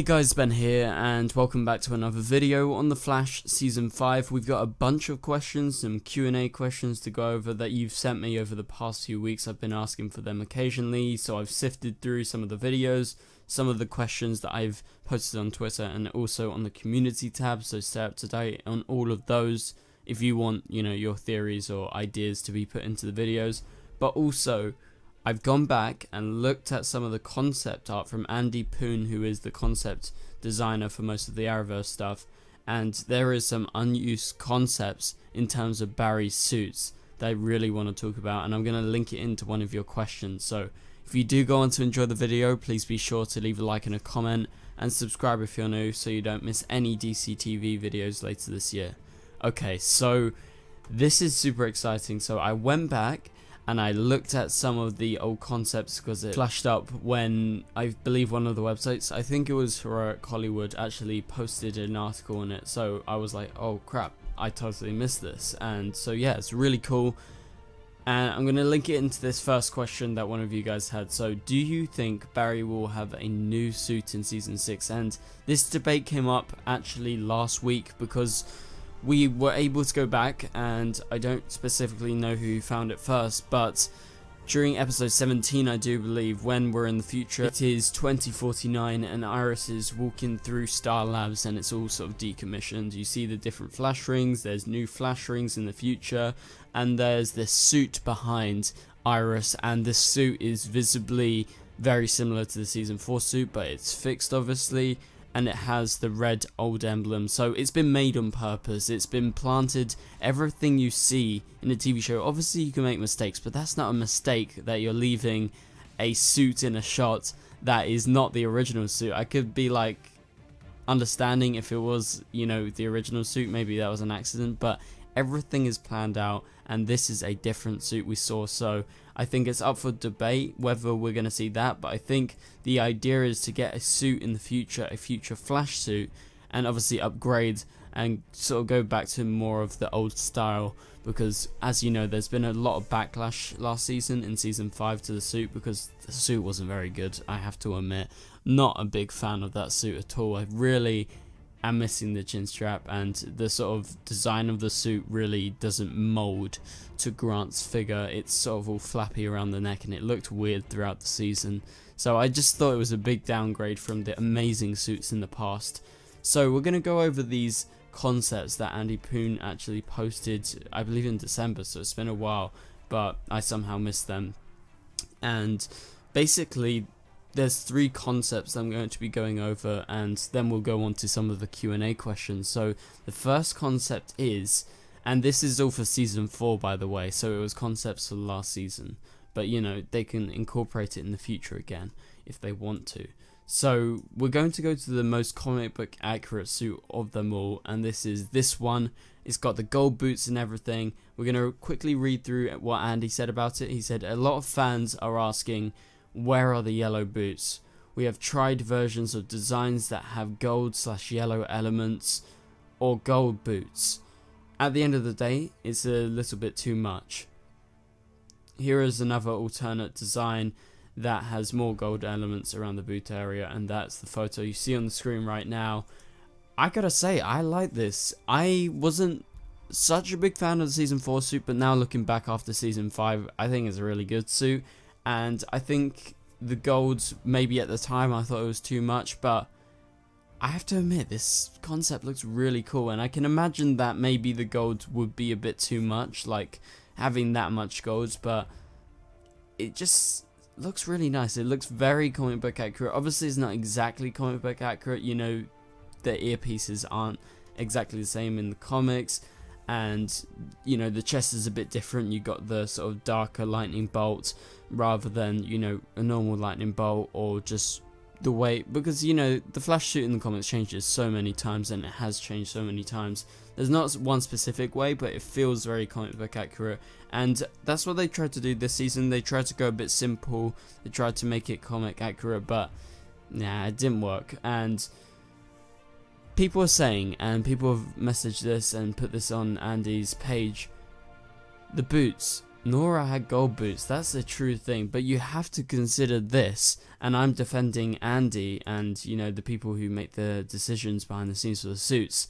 Hey guys, Ben here, and welcome back to another video on The Flash Season 5. We've got a bunch of questions, some Q&A questions to go over that you've sent me over the past few weeks. I've been asking for them occasionally, so I've sifted through some of the videos, some of the questions that I've posted on Twitter, and also on the community tab, so stay up to date on all of those if you want, you know, your theories or ideas to be put into the videos. But also, I've gone back and looked at some of the concept art from Andy Poon, who is the concept designer for most of the Arrowverse stuff, and there is some unused concepts in terms of Barry's suits that I really want to talk about, and I'm going to link it into one of your questions. So if you do go on to enjoy the video, please be sure to leave a like and a comment, and subscribe if you're new so you don't miss any DC TV videos later this year. Okay, so this is super exciting. So I went back and I looked at some of the old concepts because it flashed up when I believe one of the websites, I think it was Heroic Hollywood, actually posted an article on it. So I was like, oh crap, I totally missed this. And so yeah, it's really cool. And I'm going to link it into this first question that one of you guys had. So, do you think Barry will have a new suit in season 6? And this debate came up actually last week because we were able to go back and I don't specifically know who found it first but during episode 17 I do believe when we're in the future it is 2049 and Iris is walking through Star Labs and it's all sort of decommissioned. You see the different flash rings there's new flash rings in the future and there's this suit behind Iris and this suit is visibly very similar to the season 4 suit but it's fixed obviously and it has the red old emblem. So it's been made on purpose. It's been planted. Everything you see in a TV show, obviously you can make mistakes, but that's not a mistake that you're leaving a suit in a shot that is not the original suit. I could be like understanding if it was, you know, the original suit, maybe that was an accident, but everything is planned out and this is a different suit we saw. So I think it's up for debate whether we're going to see that but I think the idea is to get a suit in the future a future flash suit and obviously upgrade and sort of go back to more of the old style because as you know there's been a lot of backlash last season in season 5 to the suit because the suit wasn't very good I have to admit. Not a big fan of that suit at all. I really am missing the chin strap and the sort of design of the suit really doesn't mold to Grant's figure. It's sort of all flappy around the neck and it looked weird throughout the season. So I just thought it was a big downgrade from the amazing suits in the past. So we're going to go over these concepts that Andy Poon actually posted I believe in December so it's been a while but I somehow missed them. And basically there's three concepts I'm going to be going over and then we'll go on to some of the Q&A questions. So the first concept is, and this is all for season 4 by the way, so it was concepts for the last season, but you know, they can incorporate it in the future again if they want to. So we're going to go to the most comic book accurate suit of them all and this is this one. It's got the gold boots and everything. We're going to quickly read through what Andy said about it. He said a lot of fans are asking where are the yellow boots? We have tried versions of designs that have gold slash yellow elements or gold boots. At the end of the day, it's a little bit too much. Here is another alternate design that has more gold elements around the boot area and that's the photo you see on the screen right now. I gotta say, I like this. I wasn't such a big fan of the season 4 suit but now looking back after season 5 I think it's a really good suit and I think the golds maybe at the time I thought it was too much but I have to admit this concept looks really cool. And I can imagine that maybe the golds would be a bit too much like having that much golds but it just looks really nice. It looks very comic book accurate. Obviously it's not exactly comic book accurate. You know the earpieces aren't exactly the same in the comics and you know the chest is a bit different. You got the sort of darker lightning bolt rather than you know a normal lightning bolt or just the way because you know the flash suit in the comics changes so many times and it has changed so many times. There's not one specific way but it feels very comic book accurate. And that's what they tried to do this season. They tried to go a bit simple. They tried to make it comic accurate but nah it didn't work. And people are saying, and people have messaged this and put this on Andy's page, the boots Nora had gold boots, that's a true thing, but you have to consider this, and I'm defending Andy and, you know, the people who make the decisions behind the scenes for the suits.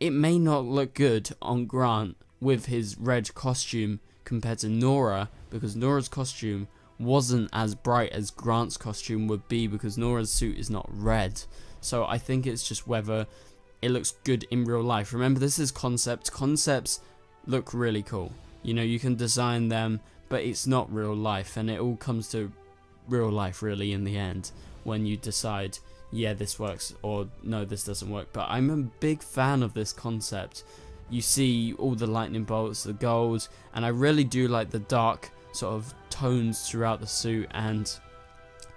It may not look good on Grant with his red costume compared to Nora, because Nora's costume wasn't as bright as Grant's costume would be because Nora's suit is not red. So I think it's just whether it looks good in real life. Remember, this is concept. Concepts look really cool. You know, you can design them, but it's not real life, and it all comes to real life really in the end when you decide, yeah, this works, or no, this doesn't work. But I'm a big fan of this concept. You see all the lightning bolts, the gold, and I really do like the dark sort of tones throughout the suit, and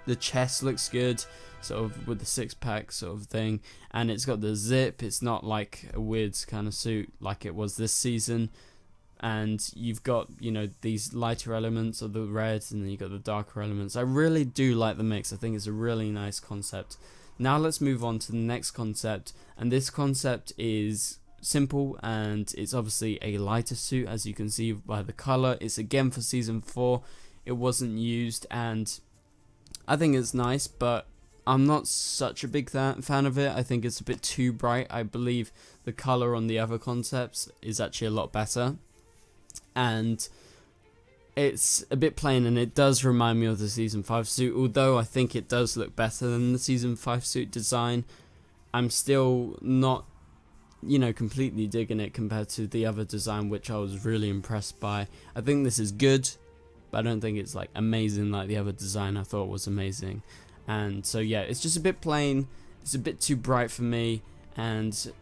the chest looks good sort of with the six pack sort of thing. And it's got the zip. It's not like a weird kind of suit like it was this season. And you've got you know these lighter elements of the red and then you've got the darker elements. I really do like the mix. I think it's a really nice concept. Now let's move on to the next concept. And this concept is simple and it's obviously a lighter suit as you can see by the color. It's again for season 4 it wasn't used and i think it's nice but i'm not such a big fan of it. I think it's a bit too bright. I believe the color on the other concepts is actually a lot better. And it's a bit plain and it does remind me of the season 5 suit although I think it does look better than the season 5 suit design. I'm still not you know completely digging it compared to the other design which I was really impressed by. I think this is good but I don't think it's like amazing like the other design I thought was amazing and so yeah it's just a bit plain it's a bit too bright for me and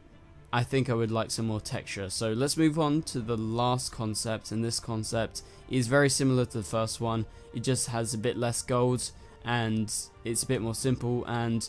I think I would like some more texture. So let's move on to the last concept and this concept is very similar to the first one. It just has a bit less gold and it's a bit more simple and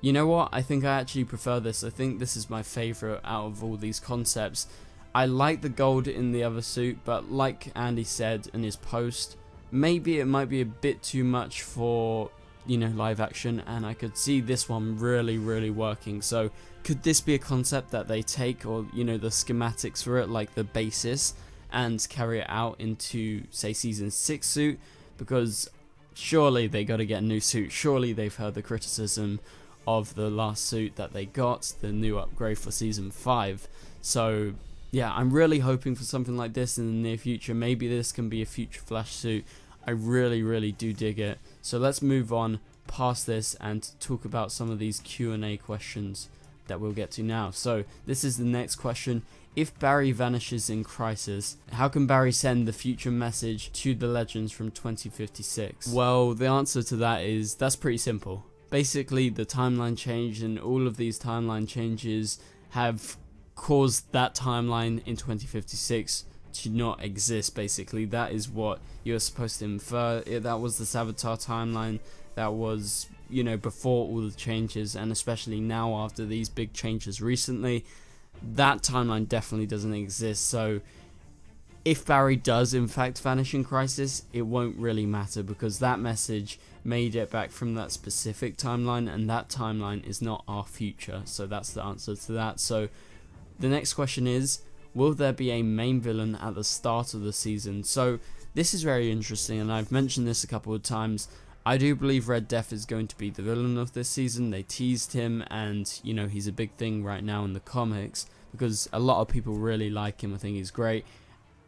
you know what? I think I actually prefer this. I think this is my favorite out of all these concepts. I like the gold in the other suit but like Andy said in his post maybe it might be a bit too much for you know live action and I could see this one really really working. So could this be a concept that they take or you know the schematics for it like the basis and carry it out into say season 6 suit? Because surely they got to get a new suit. Surely they've heard the criticism of the last suit that they got the new upgrade for season 5 so yeah I'm really hoping for something like this in the near future. Maybe this can be a future flash suit. I really really do dig it so let's move on past this and talk about some of these Q&A questions that we'll get to now. So this is the next question. If Barry vanishes in Crisis, how can Barry send the future message to the Legends from 2056? Well, the answer to that is that's pretty simple. Basically, the timeline change and all of these timeline changes have caused that timeline in 2056 to not exist basically. That is what you're supposed to infer. That was the Savitar timeline. That was you know before all the changes and especially now after these big changes recently. That timeline definitely doesn't exist. So if Barry does in fact vanish in Crisis it won't really matter because that message made it back from that specific timeline and that timeline is not our future. So that's the answer to that. So the next question is will there be a main villain at the start of the season? So this is very interesting and I've mentioned this a couple of times. I do believe Red Death is going to be the villain of this season. They teased him and you know he's a big thing right now in the comics because a lot of people really like him. I think he's great.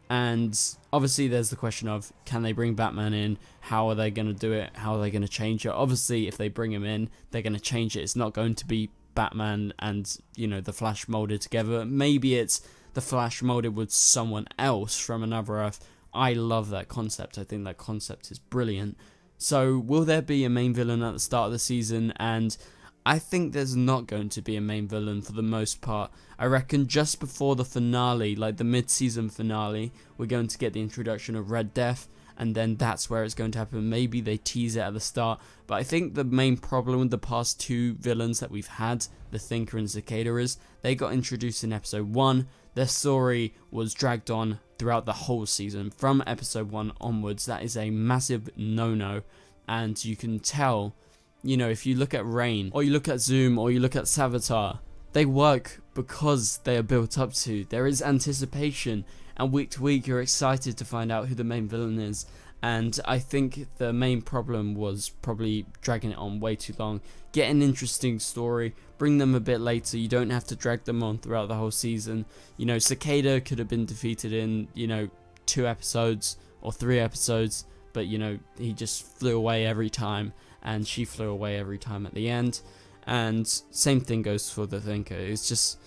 And obviously there's the question of can they bring Batman in? How are they going to do it? How are they going to change it? Obviously if they bring him in, they're going to change it. It's not going to be Batman and you know the Flash molded together. Maybe it's the Flash molded with someone else from another Earth. I love that concept. I think that concept is brilliant. So, will there be a main villain at the start of the season? And I think there's not going to be a main villain for the most part. I reckon just before the finale, like the mid season finale, we're going to get the introduction of Red Death and then that's where it's going to happen. Maybe they tease it at the start, but I think the main problem with the past two villains that we've had, the Thinker and Cicada, is they got introduced in episode 1, their story was dragged on throughout the whole season. From episode 1 onwards, that is a massive no-no, and you can tell, you know, if you look at Rain, or you look at Zoom, or you look at Savitar, they work because they are built up to. There is anticipation, and week to week you're excited to find out who the main villain is. And I think the main problem was probably dragging it on way too long. Get an interesting story, bring them a bit later. You don't have to drag them on throughout the whole season. You know, Cicada could have been defeated in, you know, two episodes or three episodes, but you know, he just flew away every time, and she flew away every time at the end. And same thing goes for the Thinker. It's just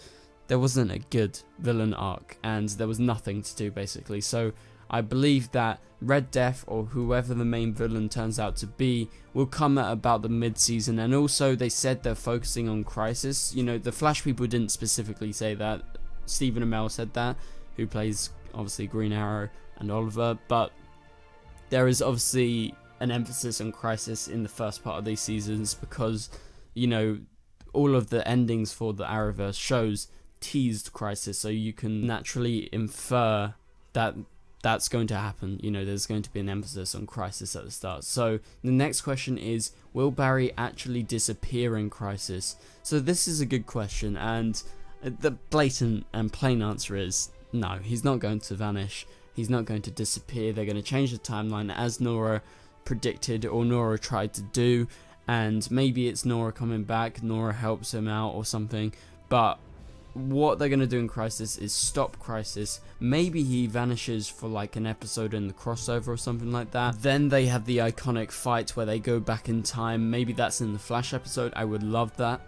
there wasn't a good villain arc, and there was nothing to do basically. So I believe that Red Death or whoever the main villain turns out to be will come at about the mid-season and also they said they're focusing on Crisis. You know, the Flash people didn't specifically say that. Stephen Amell said that, who plays obviously Green Arrow and Oliver, but there is obviously an emphasis on Crisis in the first part of these seasons because, you know, all of the endings for the Arrowverse shows teased Crisis, so you can naturally infer that that's going to happen. You know, there's going to be an emphasis on Crisis at the start. So the next question is, will Barry actually disappear in Crisis? So this is a good question, and the blatant and plain answer is no, he's not going to vanish. He's not going to disappear. They're going to change the timeline as Nora predicted or Nora tried to do. And maybe it's Nora coming back, Nora helps him out or something. But what they're going to do in Crisis is stop Crisis. Maybe he vanishes for like an episode in the crossover or something like that. Then they have the iconic fight where they go back in time. Maybe that's in the Flash episode. I would love that.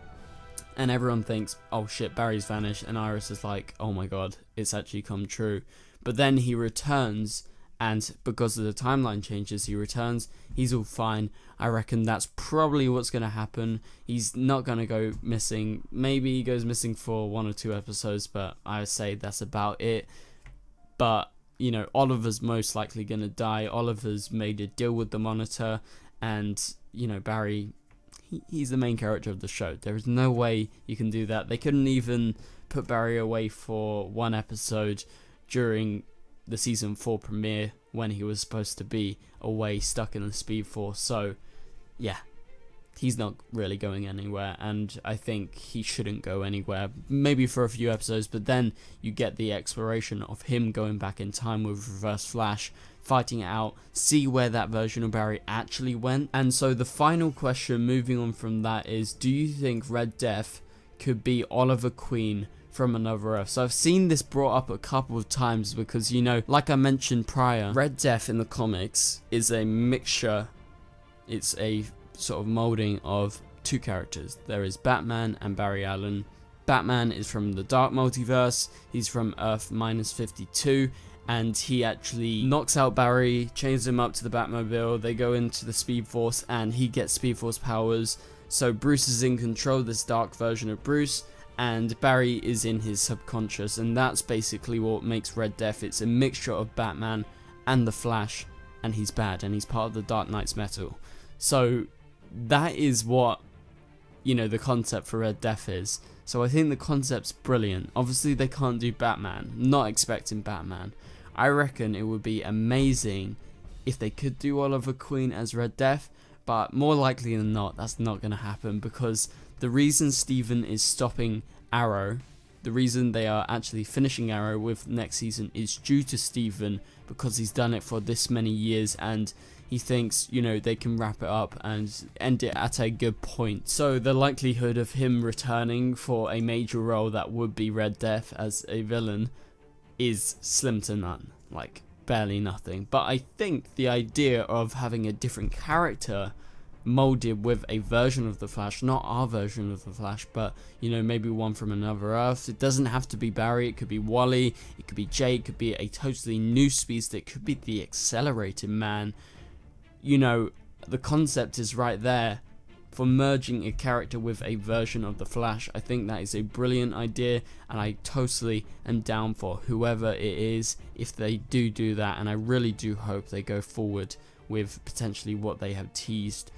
And everyone thinks, oh shit, Barry's vanished. And Iris is like, oh my god, it's actually come true. But then he returns and because of the timeline changes he returns. He's all fine. I reckon that's probably what's going to happen. He's not going to go missing. Maybe he goes missing for one or two episodes but i would say that's about it. But you know oliver's most likely going to die. Oliver's made a deal with the monitor. And you know barry he, he's the main character of the show. There is no way you can do that. They couldn't even put barry away for one episode during the season 4 premiere when he was supposed to be away stuck in the Speed Force. So, yeah, he's not really going anywhere, and I think he shouldn't go anywhere. Maybe for a few episodes, but then you get the exploration of him going back in time with Reverse Flash, fighting it out, see where that version of Barry actually went. And so the final question, moving on from that, is do you think Red Death could be Oliver Queen? From another Earth. So I've seen this brought up a couple of times because, you know, like I mentioned prior, Red Death in the comics is a mixture, it's a sort of molding of two characters. There is Batman and Barry Allen. Batman is from the Dark Multiverse, he's from Earth minus 52, and he actually knocks out Barry, chains him up to the Batmobile, they go into the Speed Force, and he gets Speed Force powers. So Bruce is in control, this dark version of Bruce, and Barry is in his subconscious, and that's basically what makes Red Death. It's a mixture of Batman and the Flash, and he's bad, and he's part of the Dark Nights: Metal. So that is what you know the concept for Red Death is. So I think the concept's brilliant. Obviously they can't do Batman. not expecting Batman. I reckon it would be amazing if they could do Oliver Queen as Red Death, but more likely than not, that's not going to happen because the reason Stephen is stopping Arrow, the reason they are actually finishing Arrow with next season is due to Stephen because he's done it for this many years and he thinks, you know, they can wrap it up and end it at a good point. So the likelihood of him returning for a major role that would be Red Death as a villain is slim to none. Like, barely nothing. But I think the idea of having a different character molded with a version of the Flash, not our version of the Flash, but you know maybe one from another Earth. It doesn't have to be Barry. It could be Wally. It could be Jay. It could be a totally new species. It could be the Accelerated Man. You know the concept is right there for merging a character with a version of the Flash. I think that is a brilliant idea, and I totally am down for whoever it is if they do do that. And I really do hope they go forward with potentially what they have teased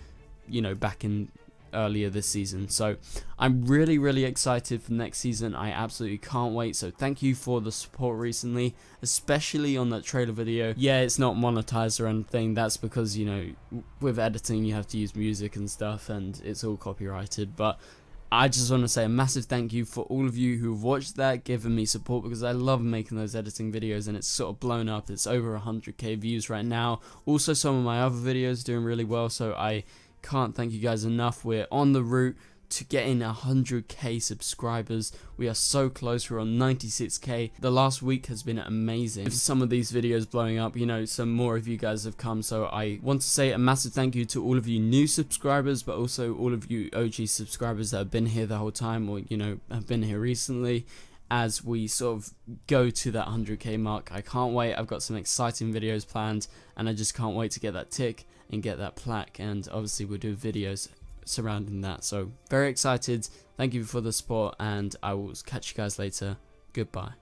you know, back in earlier this season. So I'm really, really excited for next season. I absolutely can't wait. So thank you for the support recently, especially on that trailer video. Yeah, it's not monetized or anything. That's because, you know, with editing, you have to use music and stuff and it's all copyrighted. But I just want to say a massive thank you for all of you who've watched that, given me support because I love making those editing videos and it's sort of blown up. It's over 100k views right now. Also, some of my other videos doing really well, so I can't thank you guys enough. We're on the route to getting 100k subscribers. We are so close, we're on 96k. The last week has been amazing. With some of these videos blowing up, you know, some more of you guys have come, so I want to say a massive thank you to all of you new subscribers, but also all of you OG subscribers that have been here the whole time or, you know, have been here recently as we sort of go to that 100k mark. I can't wait. I've got some exciting videos planned and I just can't wait to get that tick and get that plaque and obviously we'll do videos surrounding that. So very excited. Thank you for the support and I will catch you guys later. Goodbye.